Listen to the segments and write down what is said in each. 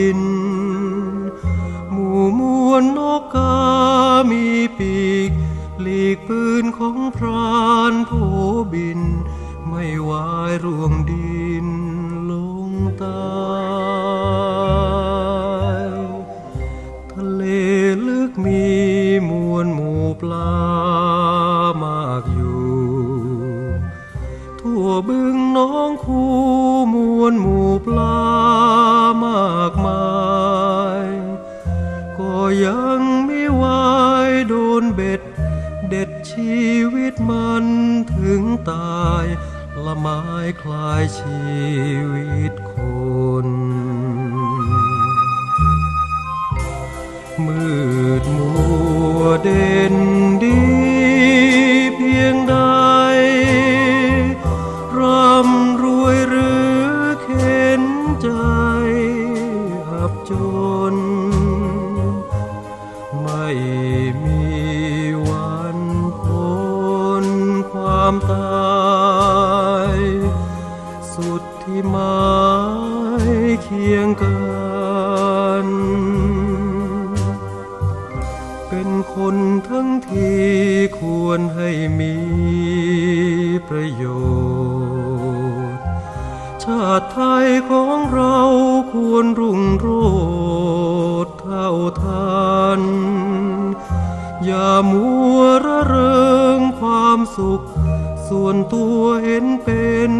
ิน หมู่มวลนกกามีปีก หลีกปืนของพรานผู้บิน ไม่วายร่วงดินลงตายทะเลลึกมีมวลหมู่ปลามากอยู่ ทั่วบึงน้องคูมวลหมู่ปลา็ยังไม่วายโดนเบ็ด เด็ดชีวิตมันถึงตาย ละไม้คลายชีวิตคนมืดมัวเด่นดี ตายสุดที่หมายเคียงกันเป็นคนทั้งที่ควรให้มีประโยชน์ ชาติไทยของเราควรรุ่งโรจน์เท่าทันอย่ามัวระเริงความสุข ส่วนตัวเห็นเป็น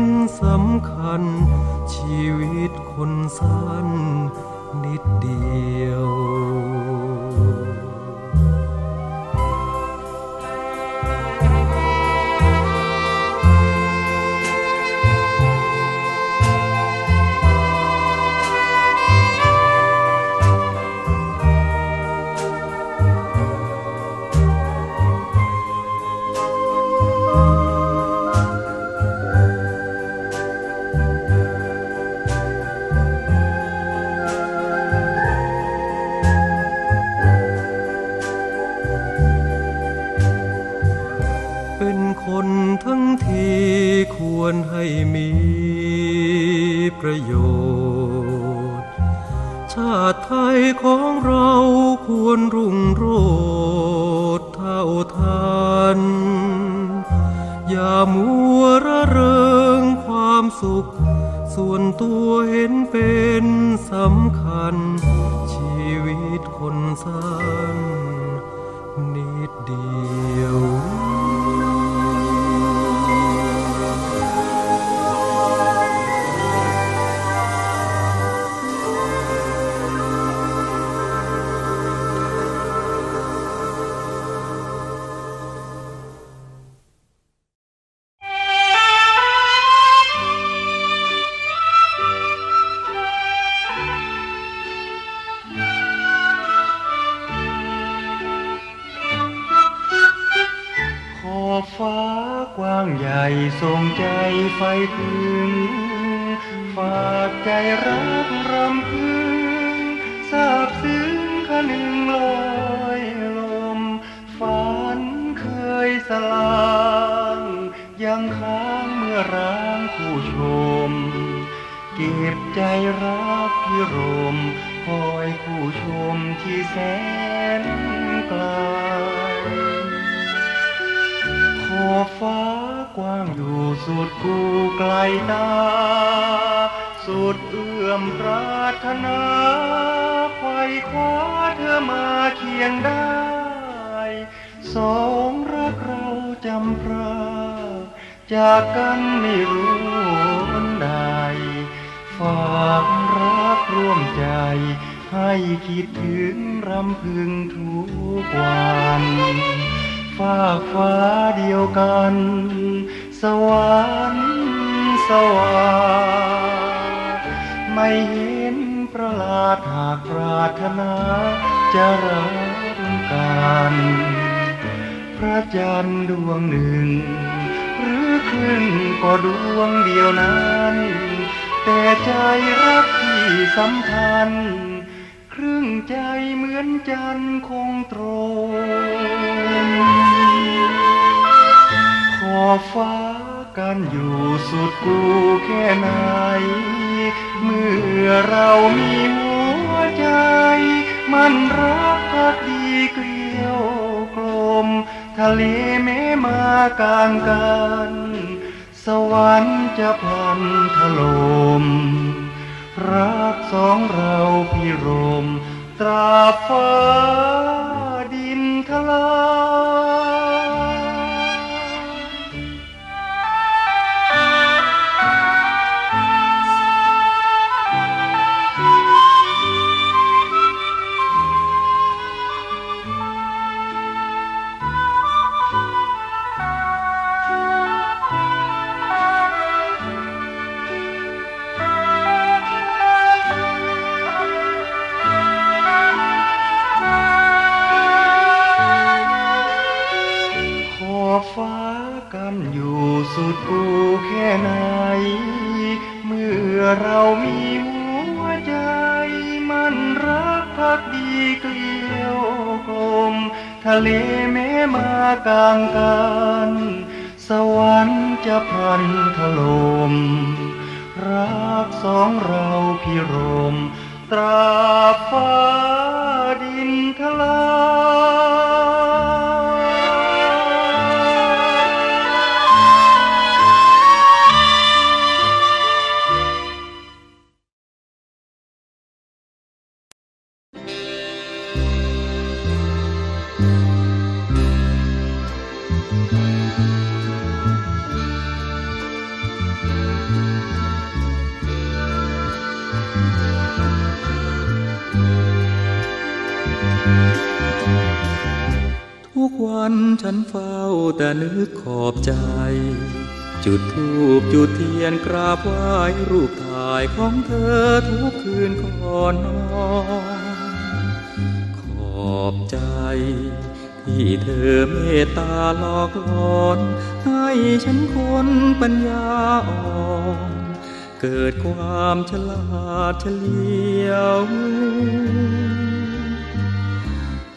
ยังค้างเมื่อร้างผู้ชม เก็บใจรักพิรมคอยผู้ชมที่แสนไกลขอบฟ้ากว้างอยู่สุดกูไกลตา สุดเอื้อมปรารถนาไขว่คว้าเธอมาเคียงได้ สองรักเราจำพรา จากกันไม่รู้หนใด ฝากรักร่วมใจ ให้คิดถึงรำพึงทุกวันฝากฟ้าเดียวกัน สวรรค์สวาไม่เห็นประหลาดหากปรารถนาจะรักกัน พระจันทร์ดวงหนึ่ง หรือครึ่งก็ดวงเดียวนั้น แต่ใจรักที่สัมพันธ์ครึ่งใจเหมือนจันทร์คงตรง ขอฟ้ากันอยู่สุดกูแค่ไหน เมื่อเรามีหัวใจ มันรักพักดีเกลียวกลม ทะเลไม่มากลางกันสวรรค์จะพลันถลมรักสองเราพิรม ตราฟ้าดินทลาย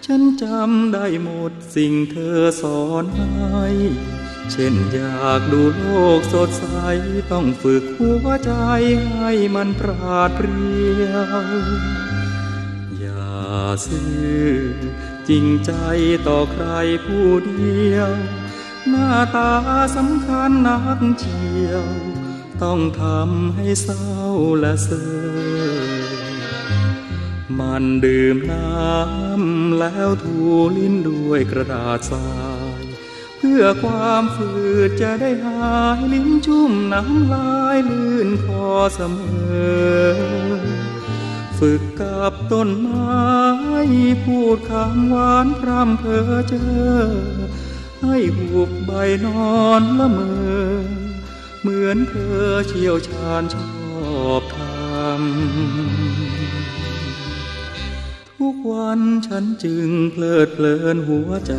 ฉันจำได้หมดสิ่งเธอสอนให้เช่นอยากดูโลกสดใส ต้องฝึกหัวใจให้มันปราดเปรียว อย่าซื่อจริงใจต่อใครผู้เดียว หน้าตาสำคัญนักเชียว ต้องทำให้เศร้าและเสื่อ มันดื่มน้ำแล้วถูลิ้นด้วยกระดาษทราย เพื่อความฝืดจะได้หายลิ้นชุ่มน้ำลายลื่นคอเสมอ ฝึกกับต้นไม้พูดคำหวานพร่ำเพ้อเจอ ให้หุบใบนอนละเมอ เหมือนเธอเชี่ยวชาญช วันฉันจึงเพลิดเพลินหัวใจ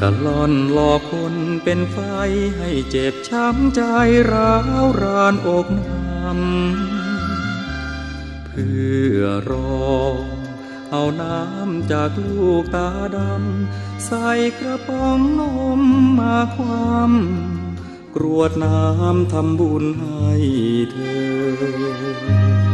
กะล่อนหลอกคนเป็นไฟให้เจ็บช้ำใจร้าวรานอกน้ำเพื่อรอ เอาน้ำจากลูกตาดำ ใส่กระป๋องนมมาความกรวดน้ำทำบุญให้เธอ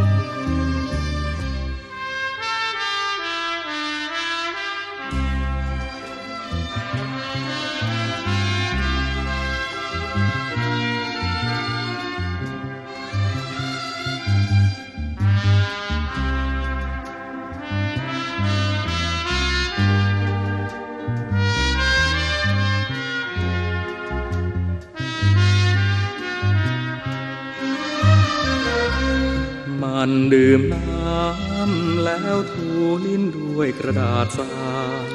ันดื่มน้ำแล้วถูลิ้นด้วยกระดาษทราย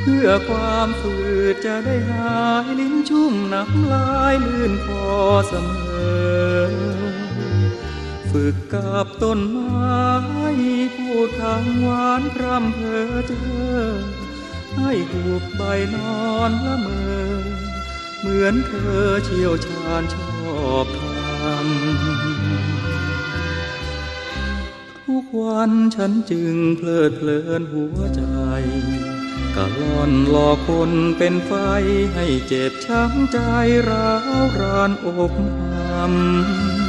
เพื่อความฝืดจะได้หายลิ้นชุ่มน้ำลายลื่นคอเสมอ ฝึกกับต้นไม้พูดคำหวานพร่ำเพอเจอให้หูบใบนอนละเมอ เหมือนเธอเชี่ยวชาญชอบทำ วันฉันจึงเพลิดเพลินหัวใจกะล่อนหลอกคนเป็นไฟให้เจ็บช้ำใจร้าวรานอกน้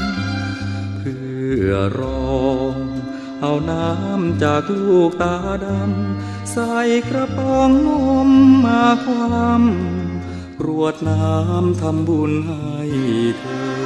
ำเพื่อรองเอาน้ำจากลูกตาดำ ใส่กระป๋องนมมาความ กรวดน้ำทำบุญให้เธอ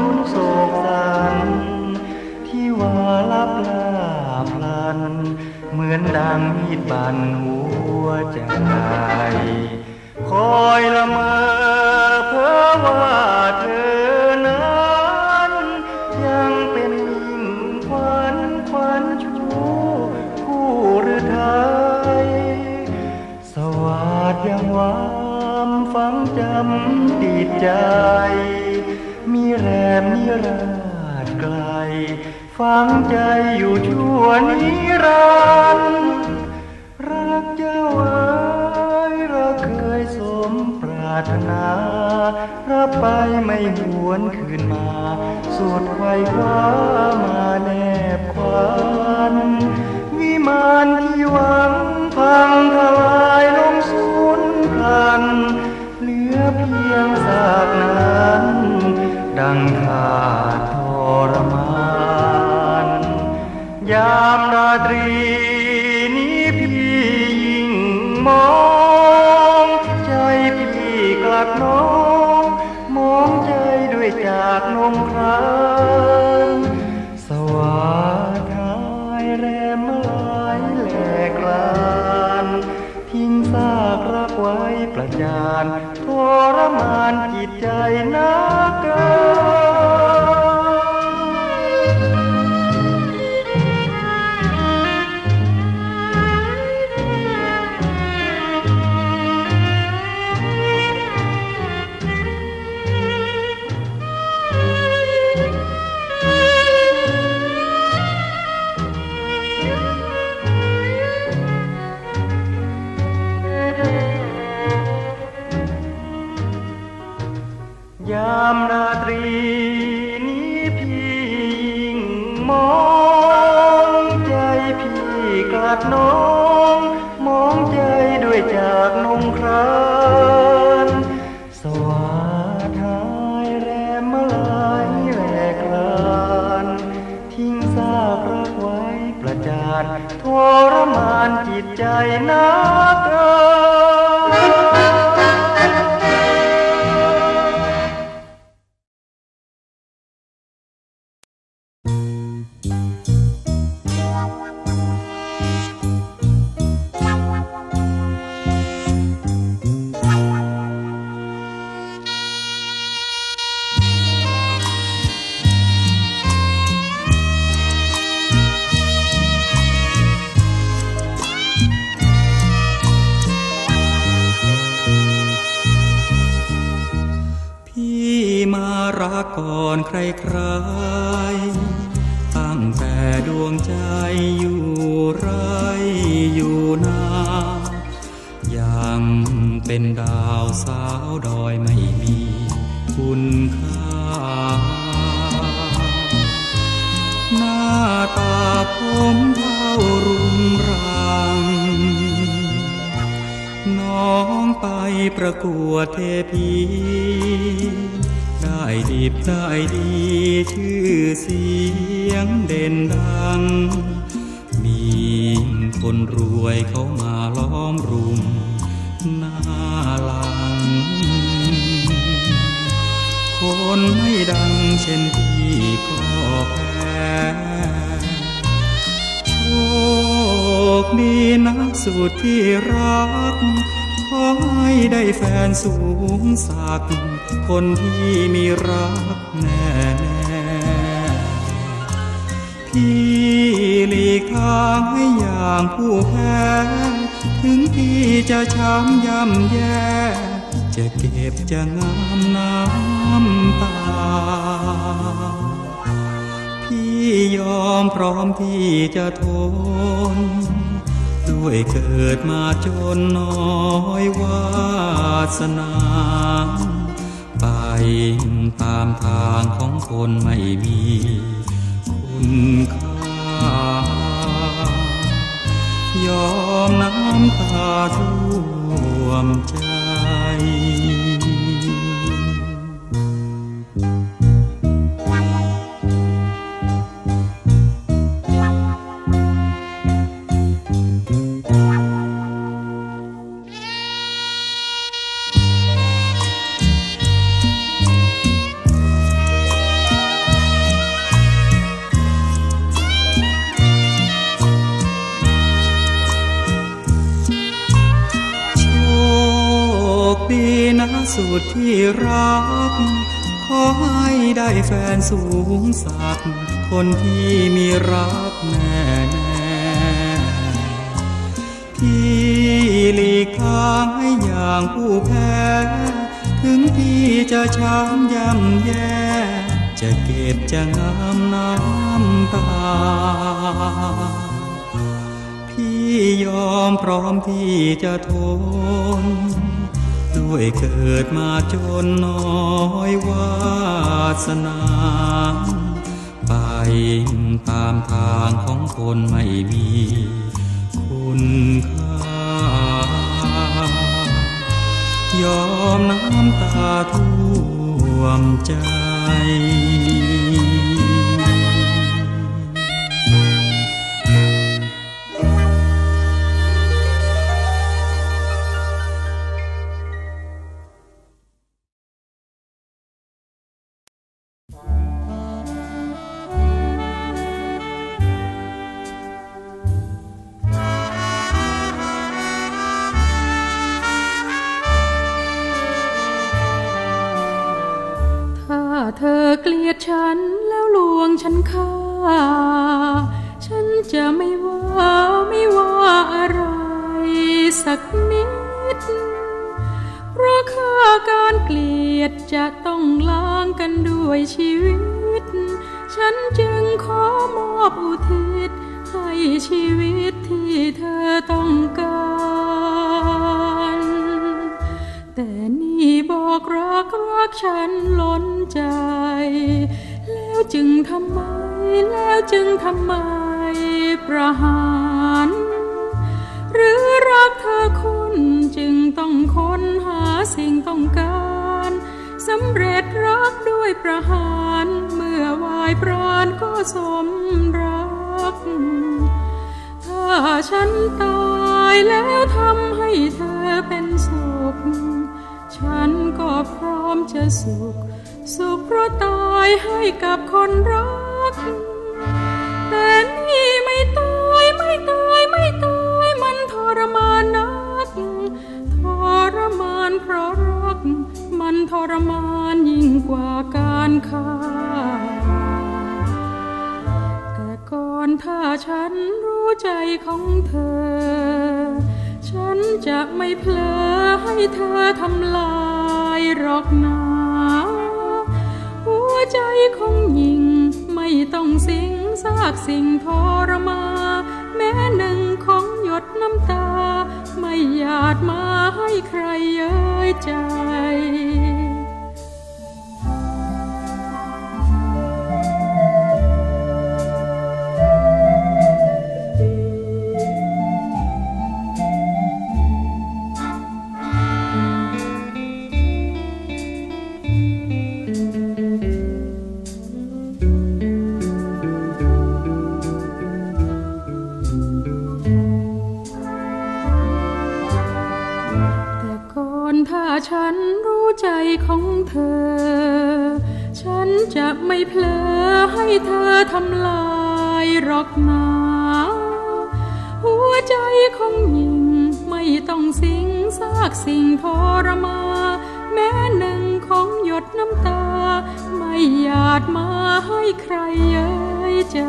นโศกสันที่ว่าลับลาพลัน เหมือนดังมีดบันหัวใจ คอยละเมอเพ้อว่าเธอนั้น ยังเป็นมิ่งควันควันชูคู่รือยสวัสดิ์ยังวามฟังจำติดใจ มีแรมนิราชไกล ฝังใจอยู่ชั่วนิรันดร์รักเจ้าไว้เราเคยสมปรารถนารับไปไม่หวนคืนมา สุดไฟคว้ามาแนบควันวิมานที่หวังพังทลายลงสูญพันเหลือเพียงซากนั้น ดังขาดทรมานยามราตรีนี้พี่ยิ่งมอง ใจพี่กลัดน้อง มองใจด้วยจากนงครา ไว้ประจานทรมานจิตใจนักเกิน มาล้อมรุมหน้าหลัง คนไม่ดังเช่นพี่ก็แพ้โชคดีนักสุดที่รักขอให้ได้แฟนสูงสัก คนที่มีรักแน่แน่พี่หลีกทางให้อย่างผู้แพ้ ถึงพี่จะช้ำย่ำแย่ จะเก็บจะงามน้ำตา พี่ยอมพร้อมที่จะทน ด้วยเกิดมาจนน้อยวาสนาไปตามทางของคนไม่มี คุณค่า ยอมน้ำตาท่วมใจ ได้แฟนสูงสักคนที่มีรักแน่แน่พี่หลีกทางให้อย่างผู้แพ้ ถึงพี่จะช้ำย่ำแย่ จะเก็บจะงามน้ำตา พี่ยอมพร้อมที่จะทน ด้วยเกิดมาจนน้อยวาสนาไปตามทางของคนไม่มีคุณค่ายอมน้ำตาท่วมใจายปราณก็สมรัก ถ้าฉันตายแล้วทำให้เธอเป็นสุข ฉันก็พร้อมจะสุข สุขเพราะตายให้กับคนรัก แต่นี่ไม่ตายไม่ตายไม่ตายมันทรมานนัก ทรมานเพราะรัก มันทรมานยิ่งกว่าการฆ่า อนถ้าฉันรู้ใจของเธอ ฉันจะไม่เพลอให้เธอทำลายหรอกนาหัวใจของหญิงไม่ต้องสิงซากสิ่งทรมา แม้หนึ่งของหยดน้ำตา ไม่หยาดมาให้ใครเย้ยใจ ของเธอ ฉันจะไม่เพลอให้เธอทำลายหรอกนาหัวใจของหญิงไม่ต้องสิงซากสิ่งทรมา แม้หนึ่งของหยดน้ำตา ไม่หยาดมาให้ใครเย้ยใจ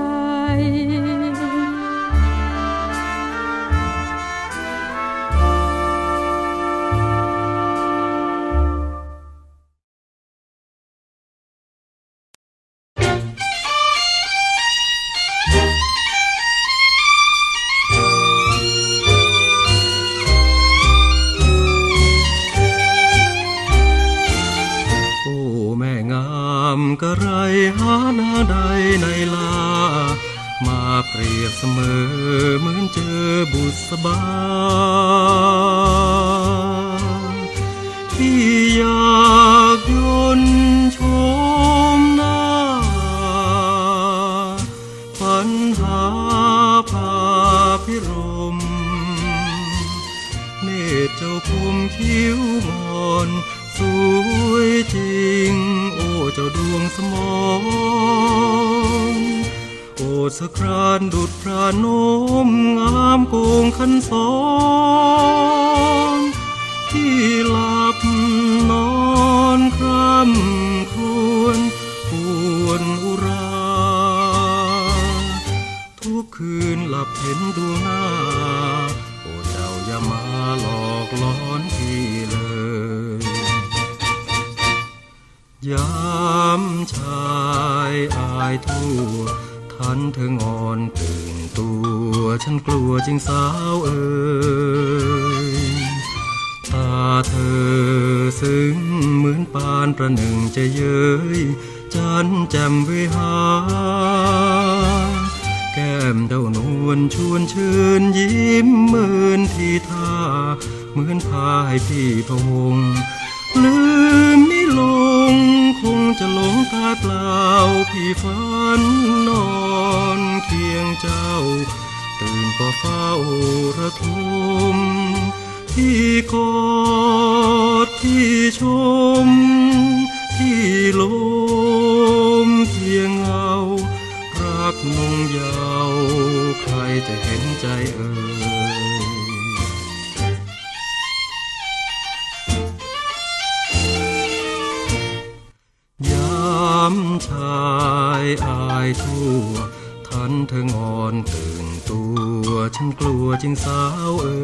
ท่า เหมือนพาให้พี่พะวง ลืมไม่ลง คงจะหลงตาเปล่า พี่ฝันนอนเคียงเจ้า ตื่นก็เฝ้าระทมที่กอดที่ชม ที่ลมเพียงเงารักนงยาว ใครจะเห็นใจเอ่ย ชายอายทั่ว ทันเธองอนตื่นตัว ฉันกลัวจริงสาวเอ่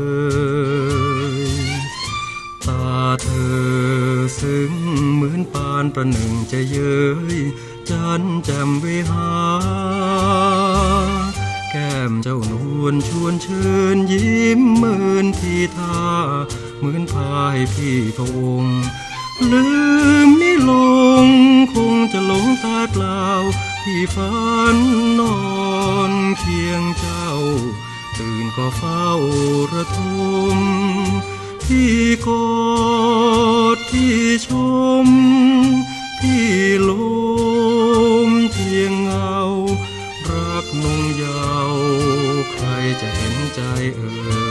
ยตาเธอซึ้งเหมือนปานประหนึ่งจะเย้ยจันแจ่มวิหาแก้มเจ้านวลชวนเชิญยิ้มเหมือนทีท่าเหมือนพายพี่พระวงค์ ลืมไม่ลง คงจะหลงตาเปล่าพี่ฝันนอนเคียงเจ้า ตื่นก็เฝ้าระทมที่กอดที่ชม ที่ลมเพียงเงา รักนงยาว ใครจะเห็นใจเอ่ย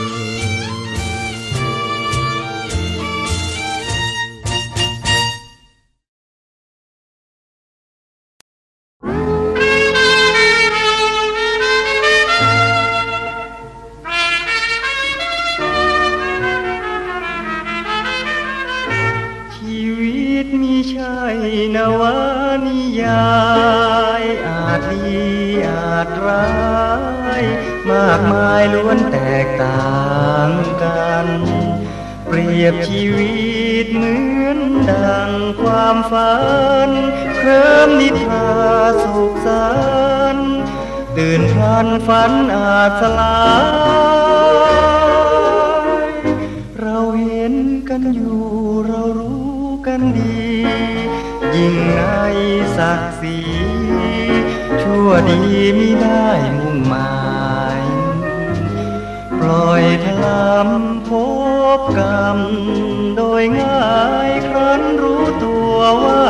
ช่นวานิยายอาจดีอาจร้าย มากมายล้วนแตกต่างกัน เปรียบชีวิตเหมือนดังความฝันเคลิมนิทราสุขสันต์ตื่นพลันฝันอาจสลาย เราเห็นกันอยู่ ยิ่งในศักดิ์ศรีชั่วดีมิได้มุ่งหมายปล่อยพลำพบกรรม โดยง่ายครั้นรู้ตัวว่า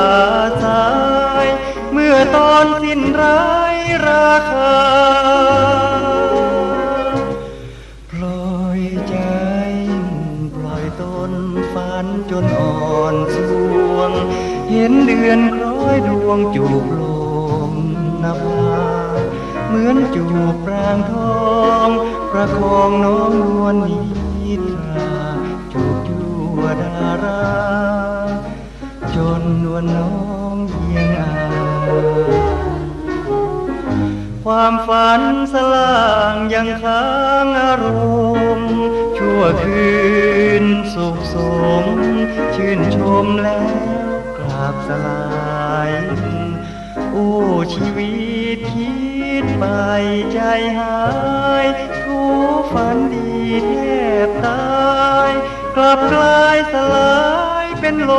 สาย เมื่อตอนสิ้นร้ายราคา ห็นเดือนคล้อยดวงจูบลมนภาเหมือนจูบปรางทอง ประคองน้องนวลนิทราจูบยั่วดารา จนนวลน้องเยียงอายความฝันสลางยังค้างอารมณ์ชั่วคืนสุขสม ชื่นชมแล้ว ลาย โอ้ชีวิตคิดไปใจหายทูฝันดีแทบตาย กลับกลายสลายเป็นล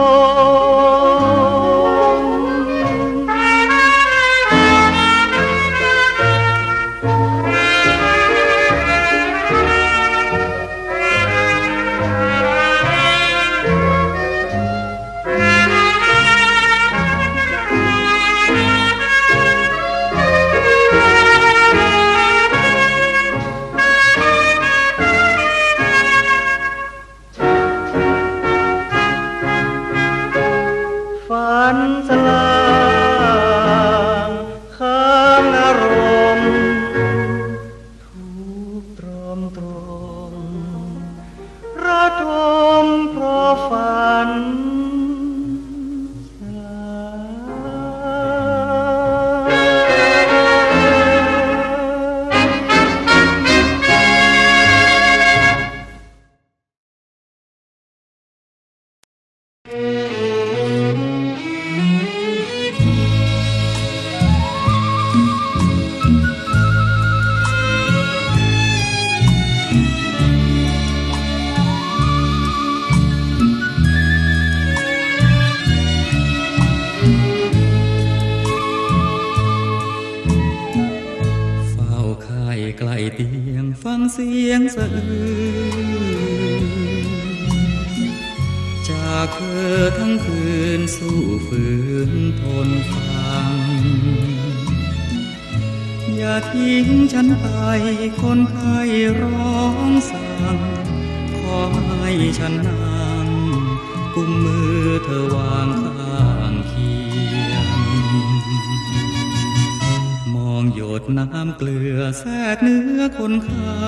นื้อคนไข้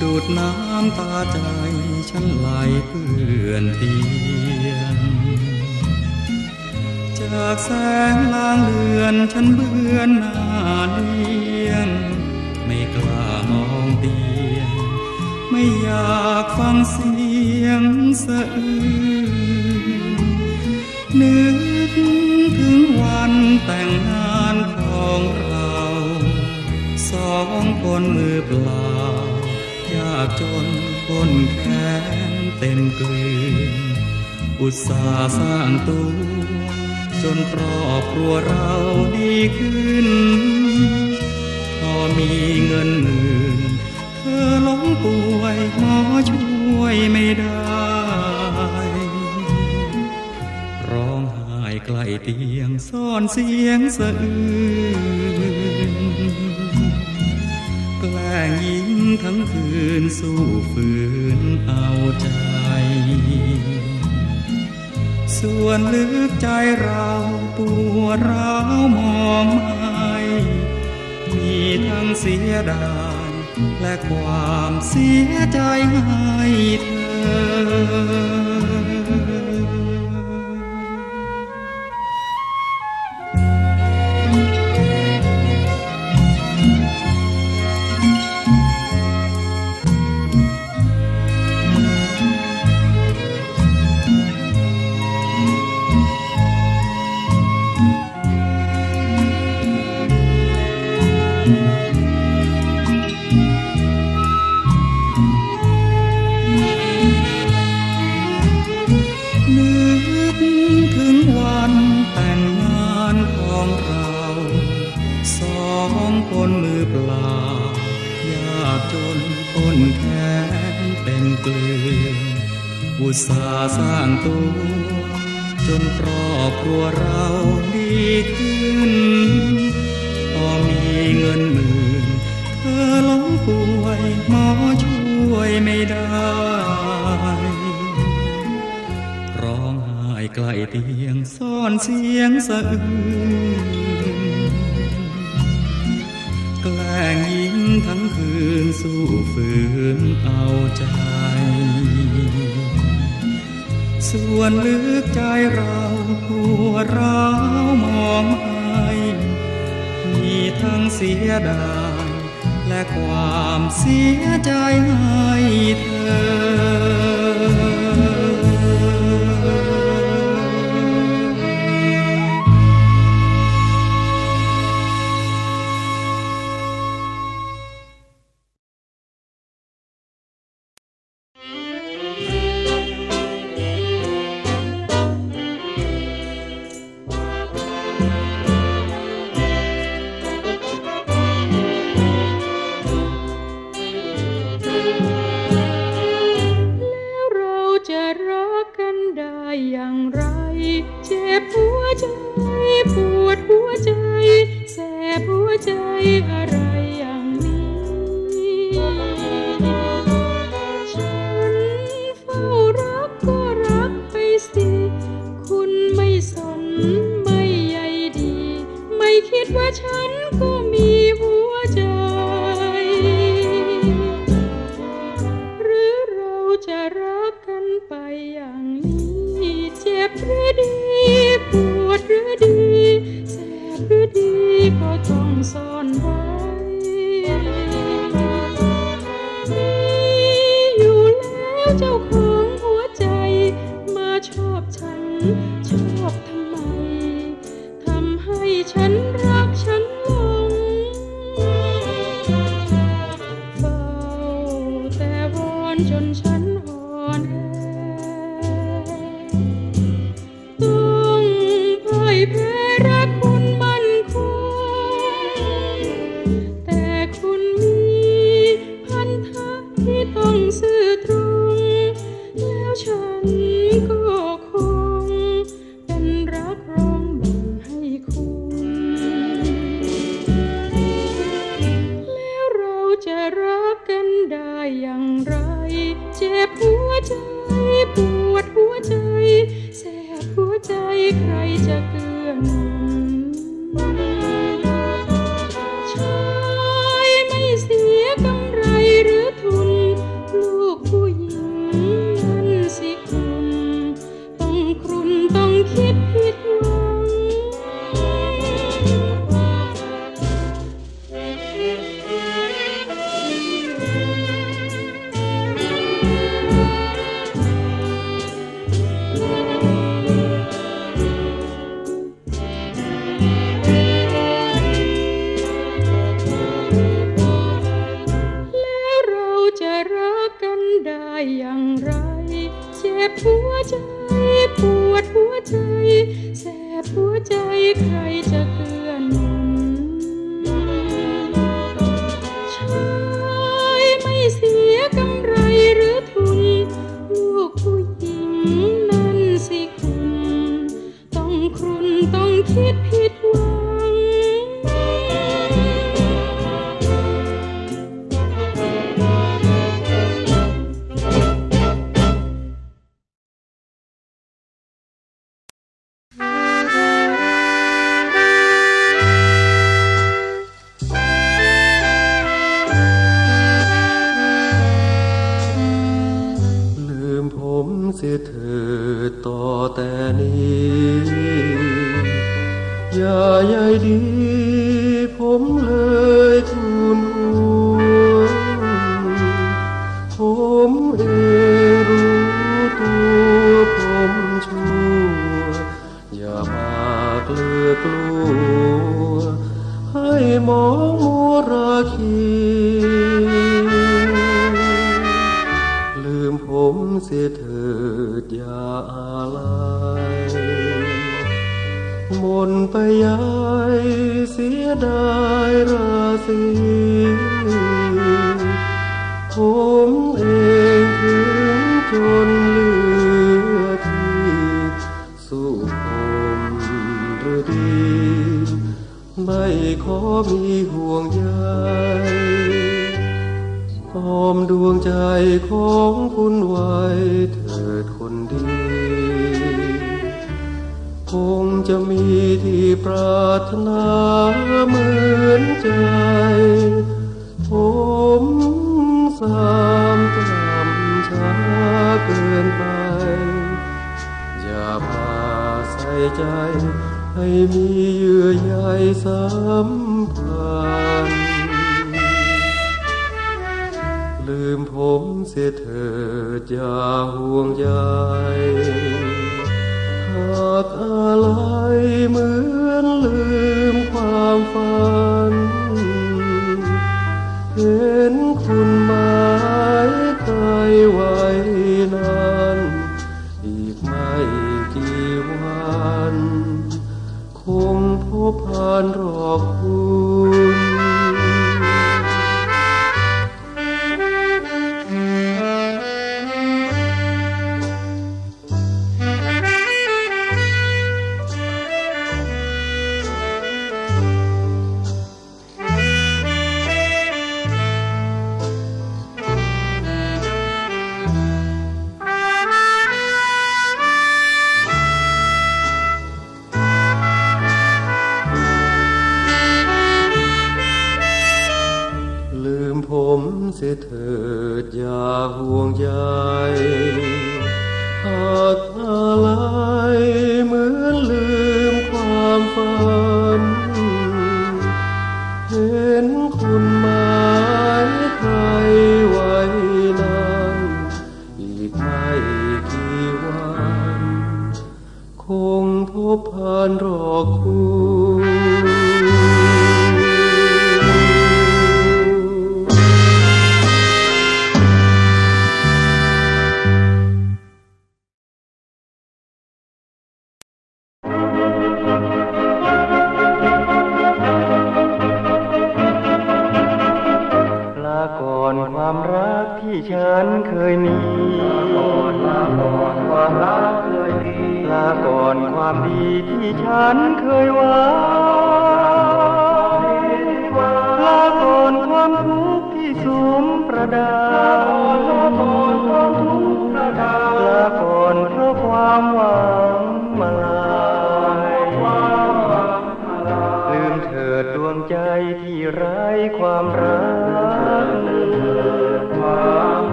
ดูดน้ำตาใจฉันไหลเปื้อนเตียงจากแสงลางเลือนฉันเบือนหน้าเลียง ไม่กล้ามองเตียง ไม่อยากฟังเสียงสะอื้นนึกถึงวันแต่งงาน ของเรา สองคนมือเปล่ายากจนคนแค้นเต็มเกลือนอุตสาห์สร้างตัวจนครอบครัวเราดีขึ้น พอมีเงินหมื่น เธอล้มป่วยหมอช่วยไม่ได้ ใกล้เตียงซ่อนเสียงสะอื้นแกล้งยิ้มทั้งคืนสู้ฝืนเอาใจ ส่วนลึกใจเราปวดร้าวมองไม่มีทั้งเสียดายและความเสียใจให้เธอ เป็นเกลือนอุตสาห์สร้างตัว จนครอบครัวเราดีขึ้น พอมีเงินหมื่นเธอล้มป่วยหมอช่วยไม่ได้ ร้องไห้ใกล้เตียงซ่อนเสียงสะอื้นแกล้งยิ้มทั้งคืนสู้ฝืนเอาใจ ส่วนลึกใจเราหัวร้าวมองไม่มีทั้งเสียดายและความเสียใจให้เธอ ว่าฉันก็ มีห่วงใยหอมดวงใจของคุณไว้เถิดคนดี คงจะมีที่ปรารถนาเหมือนใจ ผมสามตามช้าเกินไป อย่าพาใส่ใจให้มีเยื่อใยซ้ำ ลืมผมเสียเธออย่าห่วงใยหากอะไรเหมือนลืมความฝัน เห็นคุณหมายไกลไว้นานอีกไม่กี่วัน คงพบผ่านรอกคุณ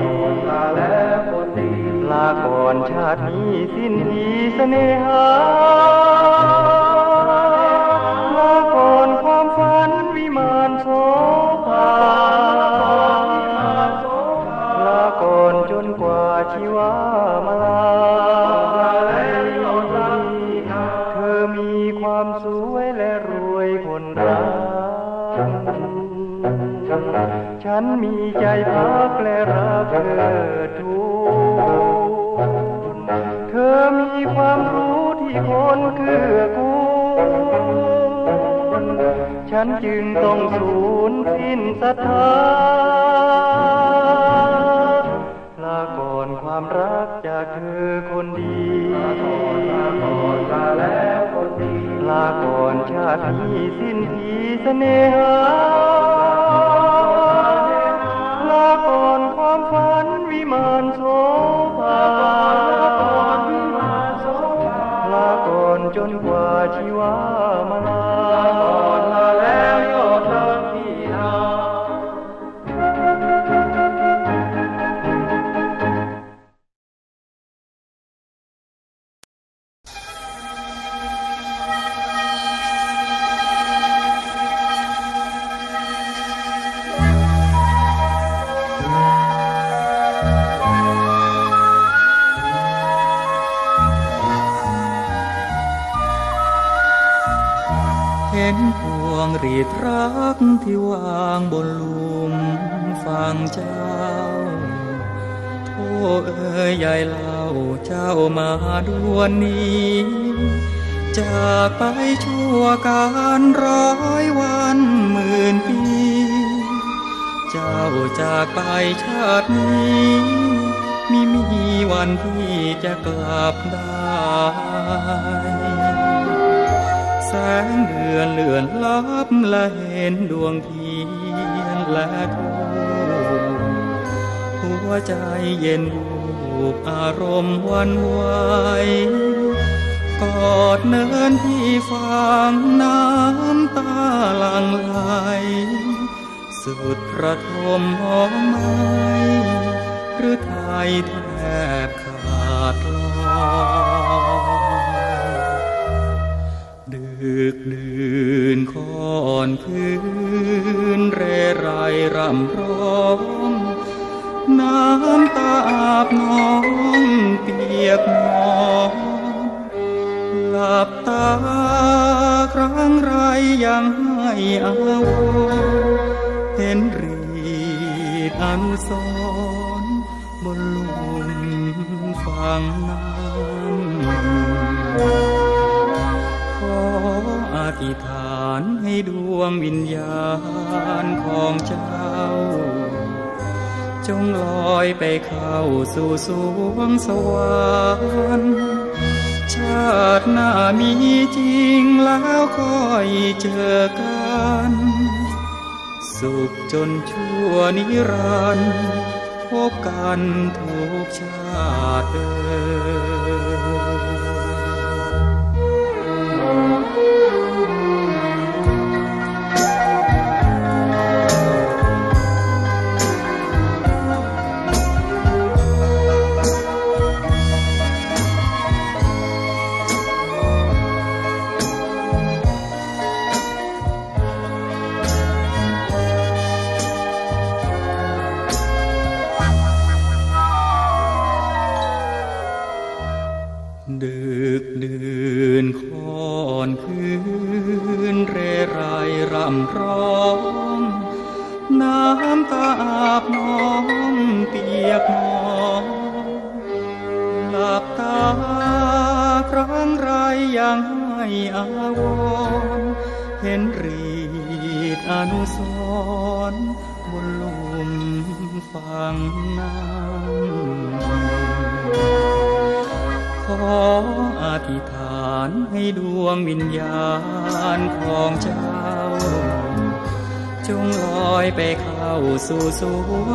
ก่อนลาแล้วคนดีลาก่อนชาตินี้สิ้นดีเสน่หา ฉันจึงต้องสูญสิ้นศรัทธาลาก่อนความรักจากเธอคนดีลาก่อนลาก่อนลาแล้วคนดีลาก่อนชาตินี้สิ้นทีเสน่หา เล่าเจ้ามาดวนนี้ จากไปชั่วการร้อยวันหมื่นปี เจ้าจากไปชาตินี้มิมีวันที่จะกลับได้ แสงเดือนเลื่อนลับและเห็นดวงเทียนและทูหัวใจเย็น บูบอารมณ์วันไหวกอดเนินที่ฟังน้ำตาหลังไหลสุดระทมหอมไม้หรือไทยแทบขาดลอยดึกดื่นค่อนคืนเรไรร่ำร้องำตาอาบน้องเปียกหมองหลับตาครั้งไรยังให้อาวรณ์เห็นรีดอนุสรบนลุมฟังน้ำขออธิษฐานให้ดวงวิญญาณของเจ้า จงลอยไปเข้าสู่สวงสวรรค์ชาติหน้ามีจริงแล้วค่อยเจอกัน สุขจนชั่วนิรันดร์พบกันทุกชาติเดิ สู่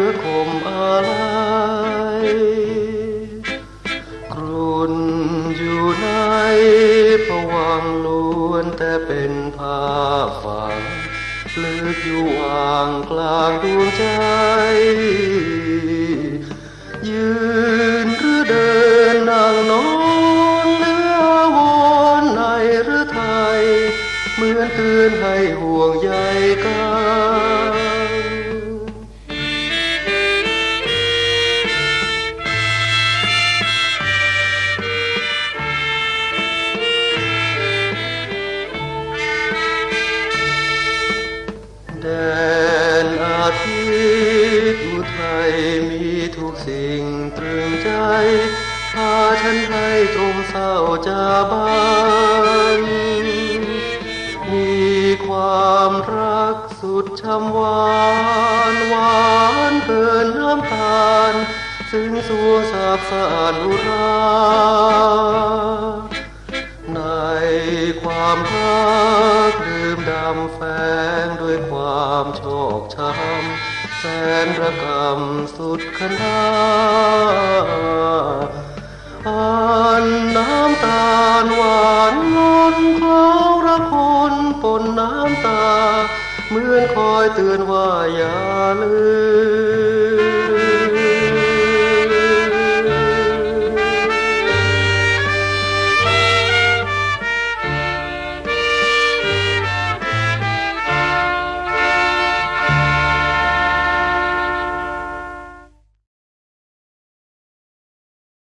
ทุก